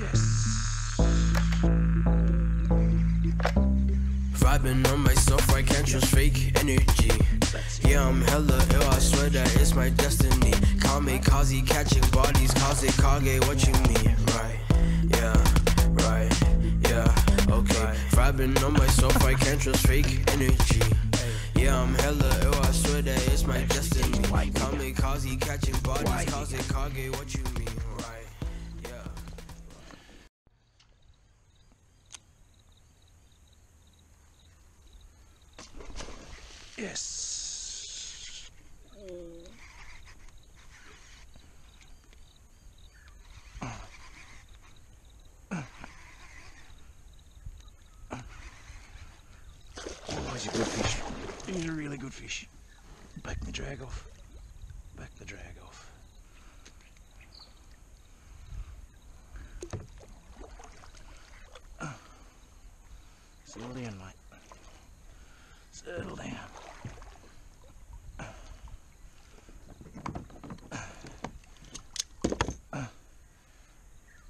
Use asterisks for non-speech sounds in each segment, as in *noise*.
Yes. Vibing on myself, I can't trust fake energy. Yeah, I'm hella ill, I swear that it's my destiny. Kamikaze catching bodies, cause it kage, what you mean? Right, yeah, right, yeah, okay. Vibing on myself, I can't trust fake energy. Yeah, I'm hella ill, I swear that it's my destiny. Kamikaze catching bodies, cause it kage, what you mean? Right, yeah. Yes. Oh, he's a good fish. He's a really good fish. Back the drag off. Back the drag off. Settle down, mate. Settle down.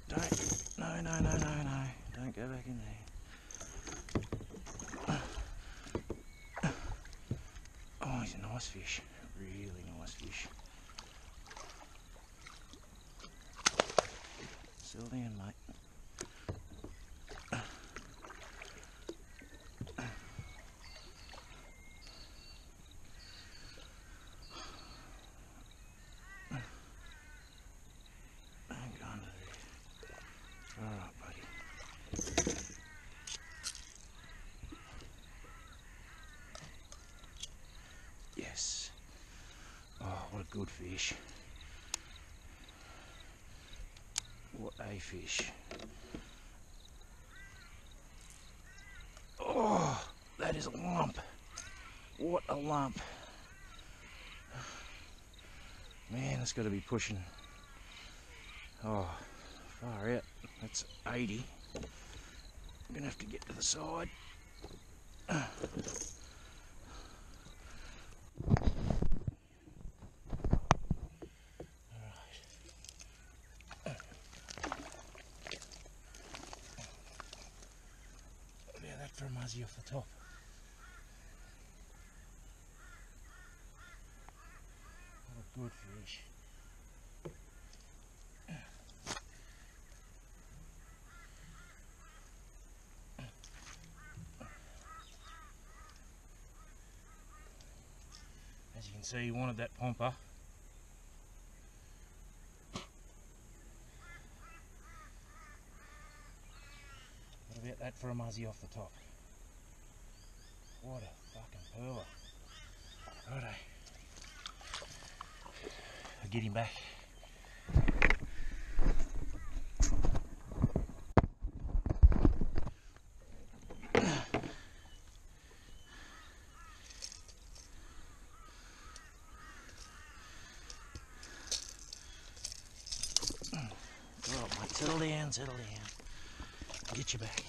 Don't. No, no, no, no, no. Don't go back in there. Oh, he's a nice fish. Really nice fish. Settle down, mate. Hang on to there. Alright, buddy. Yes. Oh, what a good fish. What a fish. Oh, that is a lump. What a lump. Man, that's got to be pushing Oh, far out. That's 80. I'm gonna have to get to the side. For a muzzy off the top. What a good fish. As you can see, he wanted that pomper. What about that for a muzzy off the top? What a fucking pearler. Righto. I'll get him back. Settle down, settle down. I'll get you back.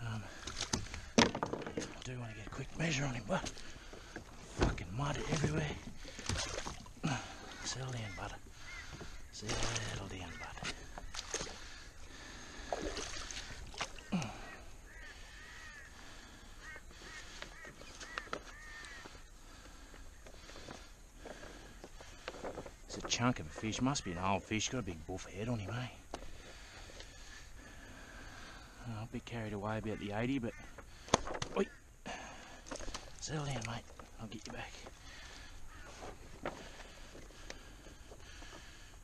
Um, I do want to get a quick measure on him, but fucking mud everywhere. Settle down, bud. Settle down, bud. It's a chunk of a fish. Must be an old fish. Got a big buff head on him, eh? A bit carried away about the 80, but... Settle mate. I'll get you back.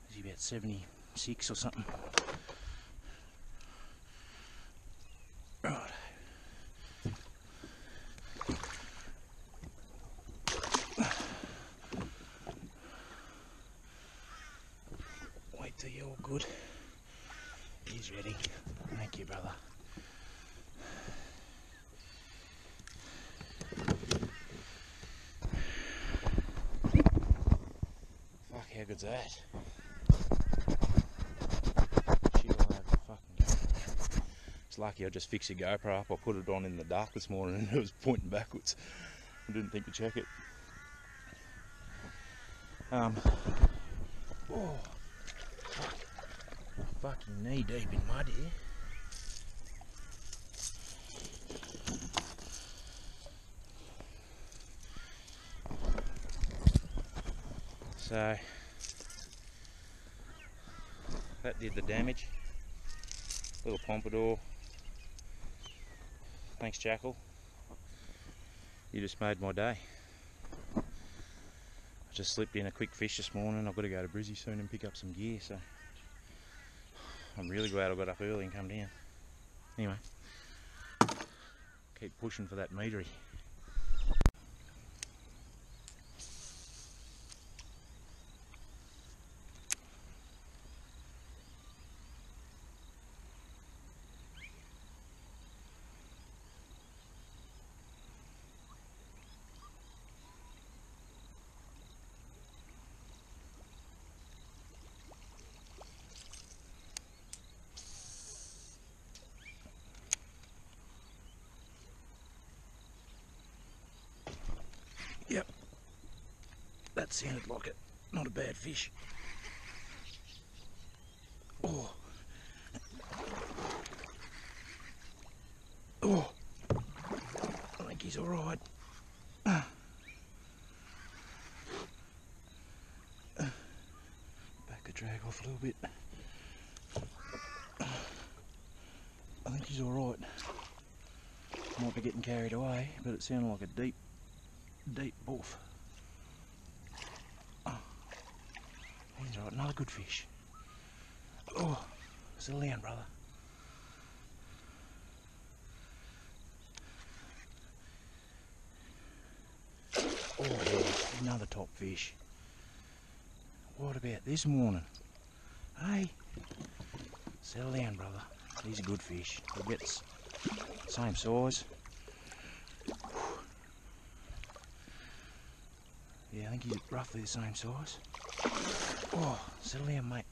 Is he about 76 or something? Right. Wait till you're good. He's ready. Thank you, brother. Fuck, how good's that? It's lucky I just fixed the GoPro up. I put it on in the dark this morning and *laughs* it was pointing backwards. I didn't think to check it. Um, oh, fucking knee deep in mud here. So that did the damage. Little pompadour. Thanks, Jackall. You just made my day. I just slipped in a quick fish this morning. I've got to go to Brizzy soon and pick up some gear, so I'm really glad I got up early and come down. Anyway, keep pushing for that metrey. Sounded like it. Not a bad fish. Oh. Oh. I think he's alright. Back the drag off a little bit. I think he's alright. Might be getting carried away, but it sounded like a deep deep buff. He's right, another good fish. Oh, settle down, brother. Oh, another top fish. What about this morning? Hey, settle down, brother. These are good fish. They'll get s- same size. Yeah, I think he's roughly the same size. Oh, settle down, mate.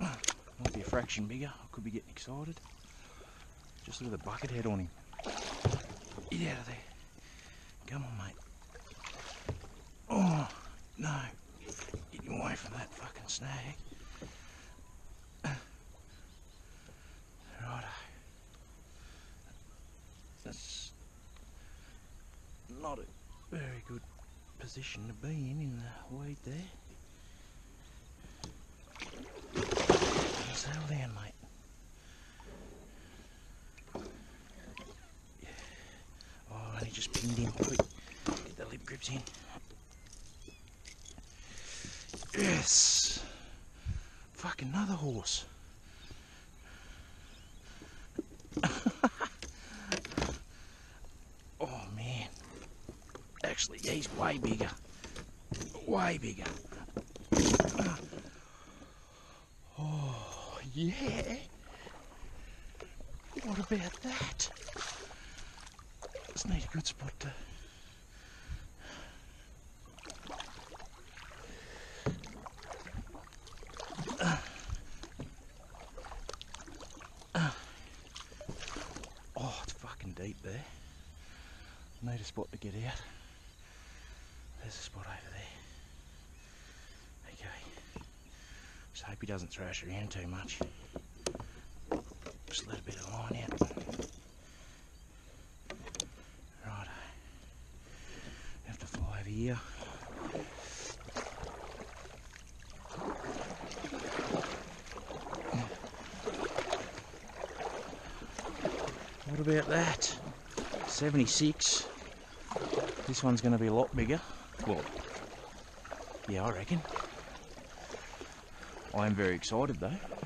Might be a fraction bigger. I could be getting excited. Just look at the bucket head on him. Get out of there. Come on, mate. Oh, no. Get away from that fucking snag. Righto. That's not a very good position to be in in the weed there. Settle down, mate. Oh, I only just pinned him. Quick, get the lip grips in. Yes. Fuck another horse. oh man. Actually, he's way bigger. Way bigger. *sighs* Oh, yeah. What about that? Just need a good spot to. *sighs* Oh, it's fucking deep there. Need a spot to get out. There's a spot over there. Okay. Just hope he doesn't thrash around too much. Just let a bit of line out. Righto. Have to fly over here. What about that? 76. This one's going to be a lot bigger. Well, yeah, I reckon. I am very excited though.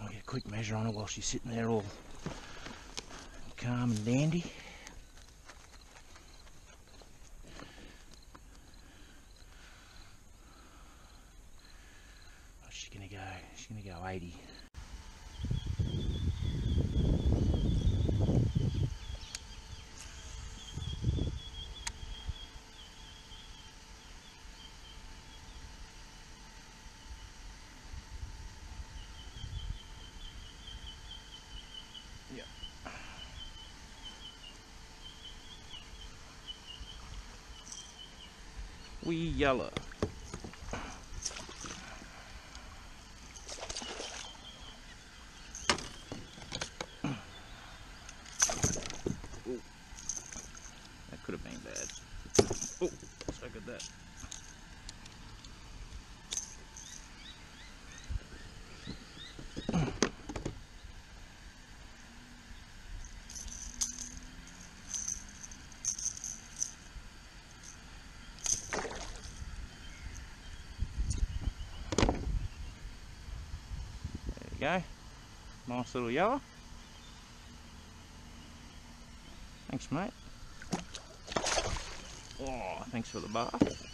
I'll get a quick measure on her while she's sitting there all calm and dandy. Oh, she's gonna go, she's gonna go 80. Wee yellow. Ooh. That could have been bad. Oh, look at that. Go. Nice little yellow. Thanks, mate. Oh, thanks for the bath.